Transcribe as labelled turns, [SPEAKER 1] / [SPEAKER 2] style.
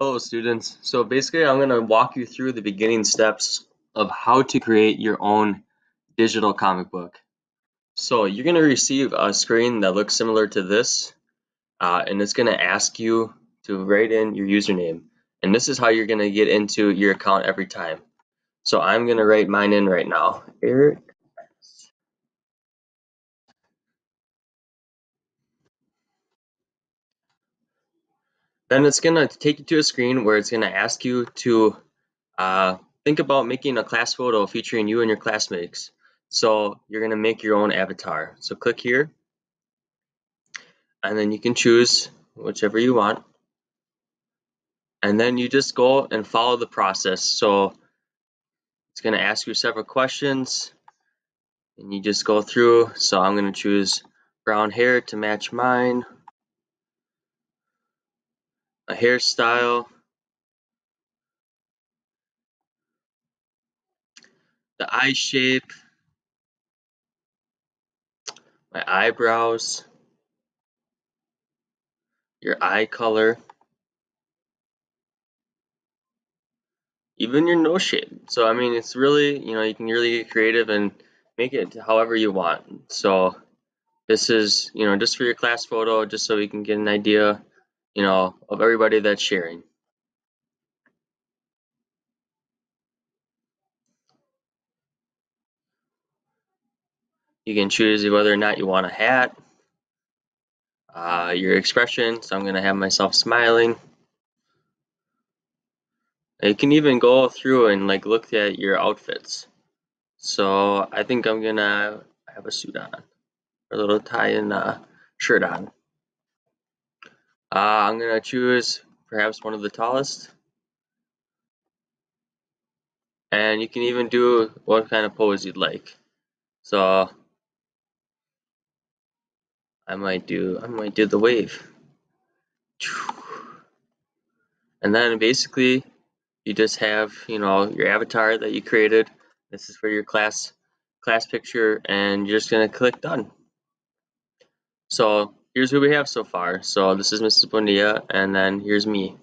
[SPEAKER 1] Hello students. So basically I'm going to walk you through the beginning steps of how to create your own digital comic book. So you're going to receive a screen that looks similar to this uh, and it's going to ask you to write in your username and this is how you're going to get into your account every time. So I'm going to write mine in right now. Eric Then it's going to take you to a screen where it's going to ask you to uh, think about making a class photo featuring you and your classmates. So you're going to make your own avatar. So click here, and then you can choose whichever you want. And then you just go and follow the process. So it's going to ask you several questions, and you just go through. So I'm going to choose brown hair to match mine a hairstyle, the eye shape, my eyebrows, your eye color, even your nose shape. So I mean, it's really you know you can really get creative and make it however you want. So this is you know just for your class photo, just so we can get an idea you know, of everybody that's sharing. You can choose whether or not you want a hat, uh, your expression, so I'm going to have myself smiling. You can even go through and like look at your outfits. So I think I'm going to have a suit on, a little tie and uh, shirt on. Uh, I'm going to choose perhaps one of the tallest. And you can even do what kind of pose you'd like. So I might do I might do the wave. And then basically you just have, you know, your avatar that you created. This is for your class class picture and you're just going to click done. So here's who we have so far. So this is Mrs. Bonilla and then here's me.